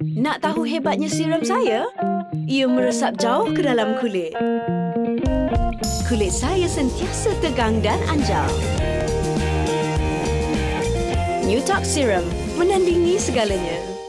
Nak tahu hebatnya serum saya? Ia meresap jauh ke dalam kulit. Kulit saya sentiasa tegang dan anjal. New Talk Serum menandingi segalanya.